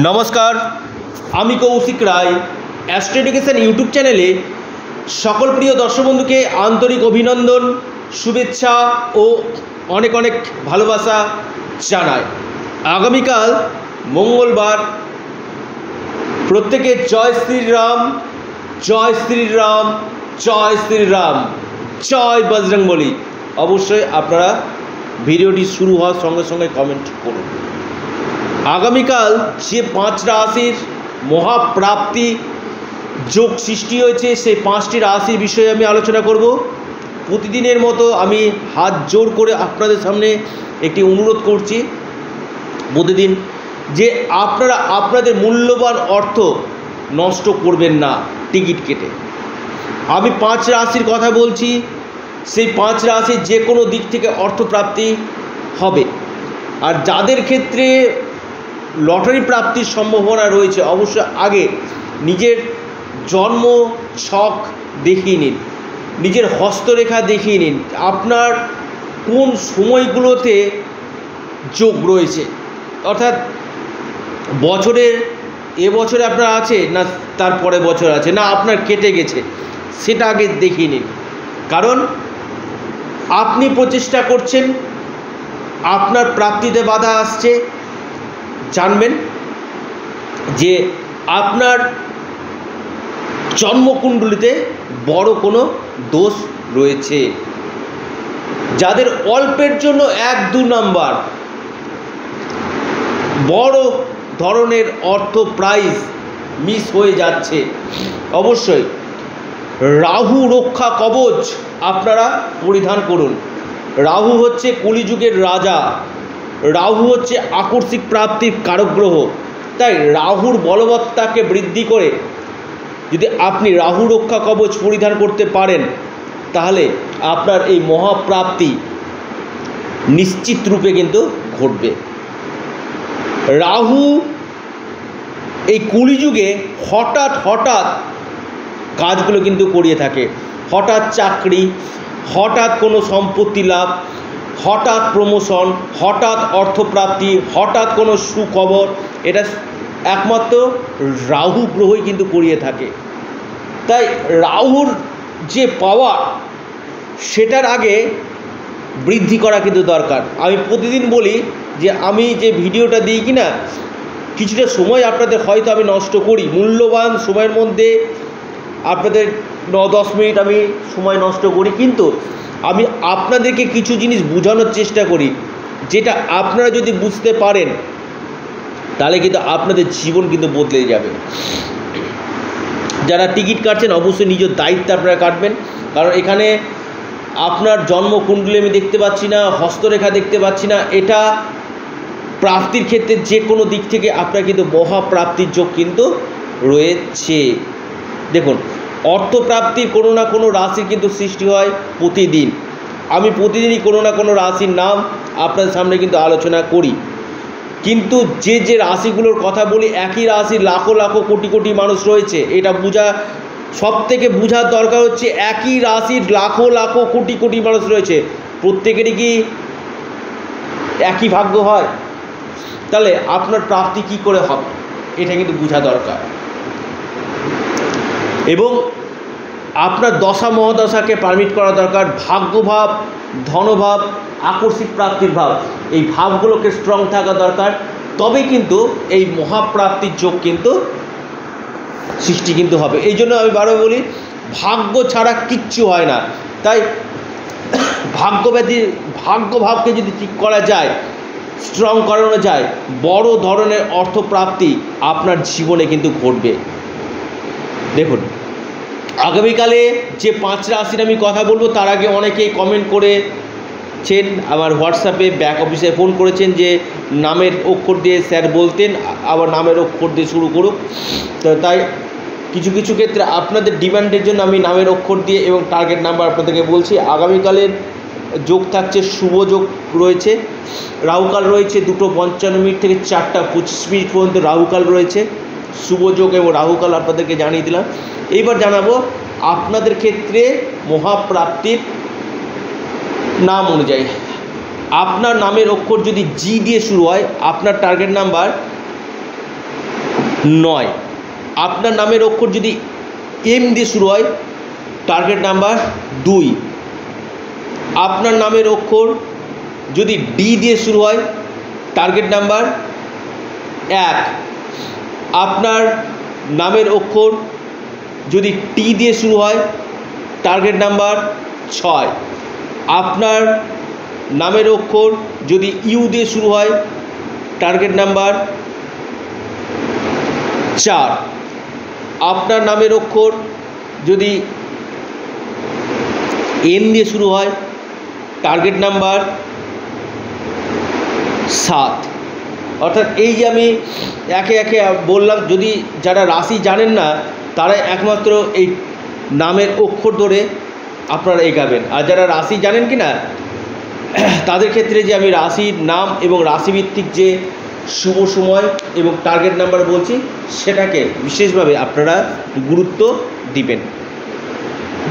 নমস্কার, আমি কৌশিক রায়। অ্যাস্ট্রোডিকেশন ইউটিউব চ্যানেলে সকল প্রিয় দর্শক বন্ধুকে আন্তরিক অভিনন্দন, শুভেচ্ছা ও অনেক অনেক ভালোবাসা জানাই। আগামীকাল মঙ্গলবার, প্রত্যেকে জয় শ্রীরাম জয় শ্রীরাম জয় শ্রীরাম, জয় বজরং বলি অবশ্যই আপনারা ভিডিওটি শুরু হওয়ার সঙ্গে সঙ্গে কমেন্ট করুন। আগামীকাল যে পাঁচ রাশির মহাপ্রাপ্তি যোগ সৃষ্টি হয়েছে, সেই পাঁচটি রাশির বিষয়ে আমি আলোচনা করব। প্রতিদিনের মতো আমি হাত জোর করে আপনাদের সামনে একটি অনুরোধ করছি প্রতিদিন যে আপনারা আপনাদের মূল্যবান অর্থ নষ্ট করবেন না টিকিট কেটে। আমি পাঁচ রাশির কথা বলছি, সেই পাঁচ রাশির যে কোনো দিক থেকে অর্থপ্রাপ্তি হবে। আর যাদের ক্ষেত্রে লটারি প্রাপ্তির সম্ভাবনা রয়েছে। অবশ্য আগে নিজের জন্ম ছক দেখিয়ে নিন, নিজের হস্তরেখা দেখিয়ে নিন, আপনার কোন সময়গুলোতে যোগ রয়েছে। অর্থাৎ বছরের, এ বছরে আপনার আছে না তার পরে বছর আছে? না, আপনার কেটে গেছে। সেটা আগে দেখিয়ে নিন। কারণ আপনি প্রচেষ্টা করছেন, আপনার প্রাপ্তিতে বাধা আসছে জানবেন যে আপনার জন্মকুণ্ডলিতে বড় কোনো দোষ রয়েছে। যাদের অল্পের জন্য এক, দু নাম্বার। বড় ধরনের অর্থ প্রাইজ মিস হয়ে যাচ্ছে। অবশ্যই রাহু রক্ষা কবচ আপনারা পরিধান করুন। রাহু হচ্ছে কলিযুগের রাজা। রাহু হচ্ছে আকস্মিক প্রাপ্তির কারক গ্রহ। তাই রাহুর বলবত্তাকে বৃদ্ধি করে যদি আপনি রাহু রক্ষা কবচ পরিধান করতে পারেন, তাহলে আপনার এই মহাপ্রাপ্তি নিশ্চিত রূপে কিন্তু ঘটবে। রাহু এই কলিযুগে হঠাৎ হঠাৎ কাজগুলো কিন্তু করিয়ে থাকে। হঠাৎ চাকরি, হঠাৎ কোনো সম্পত্তি লাভ হঠাৎ প্রমোশন, হঠাৎ অর্থপ্রাপ্তি, হঠাৎ কোনো সুখবর, এটা একমাত্র রাহু গ্রহই কিন্তু করিয়ে থাকে। তাই রাহুর যে পাওয়ার সেটার আগে বৃদ্ধি করা কিন্তু দরকার। আমি প্রতিদিন বলি যে আমি যে ভিডিওটা দিই কি না কিছুটা সময় আপনাদের হয়তো আমি নষ্ট করি। মূল্যবান সময়ের মধ্যে আপনাদের ন, দশ মিনিট আমি সময় নষ্ট করি, কিন্তু আমি আপনাদেরকে কিছু জিনিস বোঝানোর চেষ্টা করি, যেটা আপনারা যদি বুঝতে পারেন, তাহলে কিন্তু আপনাদের জীবন কিন্তু বদলে যাবে। যারা টিকিট কাটছেন, অবশ্যই নিজের দায়িত্ব আপনারা কাটবেন, কারণ এখানে আপনার জন্মকুণ্ডলী আমি দেখতে পাচ্ছি না, হস্তরেখা দেখতে পাচ্ছি না, এটা প্রাপ্তির ক্ষেত্রে যে কোনো দিক থেকে আপনার কিন্তু মহাপ্রাপ্তির যোগ কিন্তু রয়েছে। দেখুন অর্থপ্রাপ্তির কোনো না কোনো রাশির কিন্তু সৃষ্টি হয় প্রতিদিন। আমি প্রতিদিনই কোনো না কোনো রাশির নাম আপনাদের সামনে কিন্তু আলোচনা করি। কিন্তু যে যে রাশিগুলোর কথা বলি, একই রাশির লাখো লাখো কোটি কোটি মানুষ রয়েছে। এটা বোঝা সব থেকে বোঝার দরকার হচ্ছে একই রাশির লাখো লাখো কোটি কোটি মানুষ রয়েছে। প্রত্যেকেরই কি একই ভাগ্য হয়? তাহলে আপনার প্রাপ্তি কি করে হবে? এটা কিন্তু বোঝা দরকার। এবং আপনার দশা মহাদশাকে পারমিট করা দরকার, ভাগ্যভাব, ধনভাব আকস্মিক প্রাপ্তির ভাব, এই ভাবগুলোকে স্ট্রং থাকা দরকার। তবে কিন্তু এই মহাপ্রাপ্তির যোগ কিন্তু সৃষ্টি কিন্তু হবে। এই জন্য আমি বারো বলি, ভাগ্য ছাড়া কিচ্ছু হয় না। তাই ভাগ্যব্যাধি, ভাগ্যভাবকে যদি ঠিক করা যায় স্ট্রং করানো যায়, বড় ধরনের অর্থপ্রাপ্তি আপনার জীবনে কিন্তু ঘটবে। দেখুন, আগামীকালে যে পাঁচ রাশির আমি কথা বলব, তার আগে অনেকেই কমেন্ট করেছেন, আমার হোয়াটসঅ্যাপে ব্যাক অফিসে ফোন করেছেন যে, নামের অক্ষর দিয়ে স্যার বলতেন, আবার নামের অক্ষর দিয়ে শুরু করুক। তো তাই কিছু কিছু ক্ষেত্রে আপনাদের ডিমান্ডের জন্য আমি নামের অক্ষর দিয়ে এবং টার্গেট নাম্বার আপনাদেরকে বলছি। আগামীকালের যোগ থাকছে শুভ যোগ রয়েছে। রাহুকাল রয়েছে দুটো পঞ্চান্ন মিনিট থেকে চারটা পঁচিশ মিনিট পর্যন্ত রাহুকাল রয়েছে। শুভযোগ এবং রাহুকাল আপনাদেরকে জানিয়ে দিলাম। এইবার জানাব আপনাদের ক্ষেত্রে মহাপ্রাপ্তির নাম অনুযায়ী। আপনার নামের অক্ষর যদি জি দিয়ে শুরু হয়, আপনার টার্গেট নাম্বার নয়। আপনার নামের অক্ষর যদি এম দিয়ে শুরু হয় টার্গেট নাম্বার দুই। আপনার নামের অক্ষর যদি ডি দিয়ে শুরু হয় টার্গেট নাম্বার এক। আপনার নামের অক্ষর যদি টি দিয়ে শুরু হয় টার্গেট নাম্বার ছয়। আপনার নামের অক্ষর যদি ইউ দিয়ে শুরু হয় টার্গেট নাম্বার চার। আপনার নামের অক্ষর যদি এন দিয়ে শুরু হয় টার্গেট নাম্বার সাত। অর্থাৎ এই যে আমি একে একে বললাম, যদি যারা রাশি জানেন না, তারা একমাত্র এই নামের অক্ষর ধরে আপনারা এগাবেন। আর যারা রাশি জানেন কি না তাদের ক্ষেত্রে যে আমি রাশির নাম এবং রাশিভিত্তিক যে শুভ সময় এবং টার্গেট নাম্বার বলছি, সেটাকে বিশেষভাবে আপনারা গুরুত্ব দিবেন।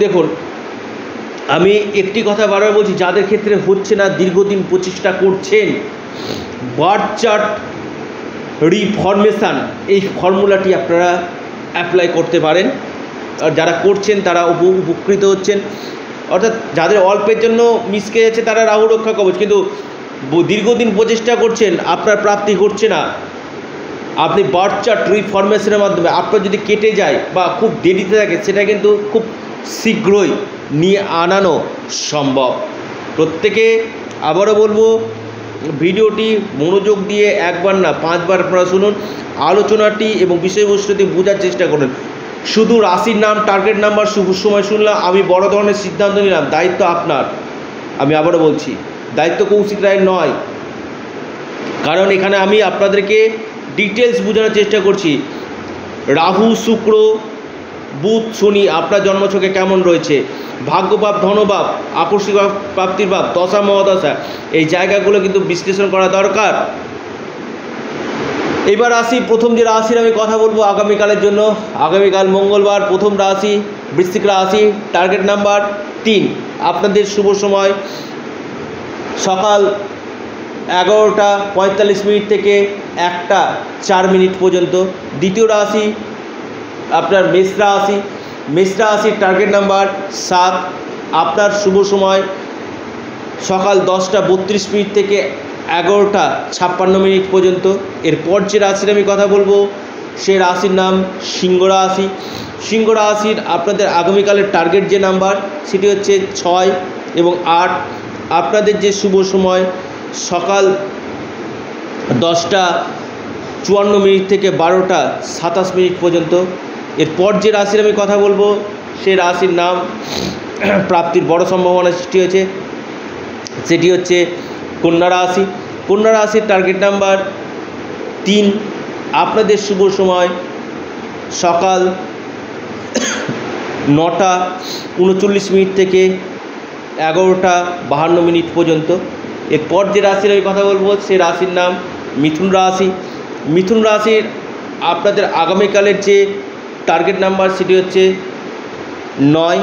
দেখুন, আমি একটি কথা বারবার বলছি, যাদের ক্ষেত্রে হচ্ছে না, দীর্ঘদিন প্রচেষ্টা করছেন বার্থ চার্ট রিফরমেশান, এই ফর্মুলাটি আপনারা অ্যাপ্লাই করতে পারেন। আর যারা করছেন, তারা উপ- উপকৃত হচ্ছেন। অর্থাৎ যাদের অল্পের জন্য মিসকে যাচ্ছে তারা রাহু রক্ষা কবচ। কিন্তু দীর্ঘদিন প্রচেষ্টা করছেন, আপনার প্রাপ্তি ঘটছে না। আপনি বার্থ চার্ট রিফরমেশনের মাধ্যমে আপনার যদি কেটে যায় বা খুব দেরিতে থাকে, সেটা কিন্তু খুব শীঘ্রই নিয়ে আনানো সম্ভব। প্রত্যেকে আবারও বলব ভিডিওটি মনোযোগ দিয়ে একবার না পাঁচবার আপনারা শুনুন, আলোচনাটি এবং বিষয়বস্তুটি বোঝার চেষ্টা করুন। শুধু রাশির নাম টার্গেট নাম্বার শুভ সময় শুনলাম, আমি বড় ধরনের সিদ্ধান্ত নিলাম, দায়িত্ব আপনার। আমি আবারও বলছি, দায়িত্ব কৌশিক রায়ের নয়। কারণ এখানে আমি আপনাদেরকে ডিটেলস বোঝানোর চেষ্টা করছি। রাহু, শুক্র বুধ, শনি, আপনার জন্মছকে কেমন রয়েছে? ভাগ্যভাব ধনভাব আকস্মিক প্রাপ্তির ভাব দশা, মহাদশা, এই জায়গাগুলো কিন্তু বিশ্লেষণ করা দরকার। এবার আসি, প্রথম যে রাশির আমি কথা বলব আগামীকালের জন্য। আগামীকাল মঙ্গলবার, প্রথম রাশি, বৃশ্চিক রাশি টার্গেট নাম্বার তিন। আপনাদের শুভ সময়। সকাল এগারোটা পঁয়তাল্লিশ মিনিট থেকে একটা চার মিনিট পর্যন্ত। দ্বিতীয় রাশি আপনার মেষ রাশি মেষ রাশির টার্গেট নাম্বার সাত। আপনার শুভ সময় সকাল দশটা বত্রিশ মিনিট থেকে এগারোটা ছাপ্পান্ন মিনিট পর্যন্ত। এরপর যে রাশির আমি কথা বলব, সে রাশির নাম সিংহ রাশি। সিংহ রাশির আপনাদের আগামীকালের টার্গেট যে নাম্বার সেটি হচ্ছে ছয় এবং আট। আপনাদের যে শুভ সময়, সকাল দশটা চুয়ান্ন মিনিট থেকে বারোটা সাতাশ মিনিট পর্যন্ত। এরপর যে রাশির আমি কথা বলব সে রাশির নাম প্রাপ্তির বড় সম্ভাবনা সৃষ্টি হয়েছে। সেটি হচ্ছে কন্যা রাশি। কন্যা রাশির টার্গেট নাম্বার তিন। আপনাদের শুভ সময় সকাল নটা উনচল্লিশ মিনিট থেকে এগারোটা বাহান্ন মিনিট পর্যন্ত। এরপর যে রাশির আমি কথা বলব সে রাশির নাম মিথুন রাশি। মিথুন রাশির আপনাদের আগামীকালের যে টার্গেট নাম্বার সেটি হচ্ছে নয়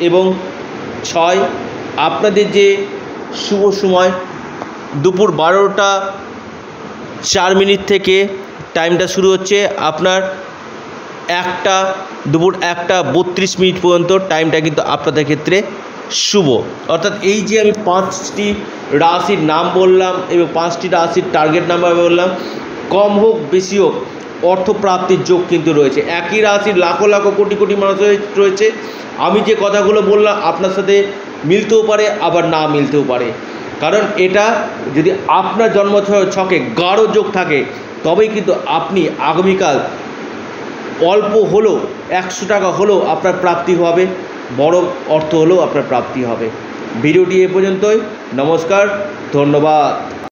এবং ছয়। আপনাদের যে শুভ সময়, দুপুর বারোটা চার মিনিট থেকে টাইমটা শুরু হচ্ছে, আপনার একটা, দুপুর একটা বত্রিশ মিনিট পর্যন্ত টাইমটা কিন্তু আপনাদের ক্ষেত্রে শুভ। অর্থাৎ এই যে আমি পাঁচটি রাশির নাম বললাম এবং পাঁচটি রাশির টার্গেট নাম্বার বললাম, কম হোক, বেশি হোক অর্থপ্রাপ্তির যোগ কিন্তু রয়েছে। একই রাশির লাখো লাখো কোটি কোটি মানুষ রয়ে- রয়েছে। আমি যে কথাগুলো বললাম, আপনার সাথে মিলতেও পারে, আবার না মিলতেও পারে। কারণ এটা যদি আপনার জন্ম ছকে গাঢ় যোগ থাকে, তবেই কিন্তু আপনি আগামীকাল অল্প হলেও, একশো টাকা হলেও আপনার প্রাপ্তি হবে, বড় অর্থ হলেও আপনার প্রাপ্তি হবে। ভিডিওটি এ পর্যন্তই। নমস্কার, ধন্যবাদ।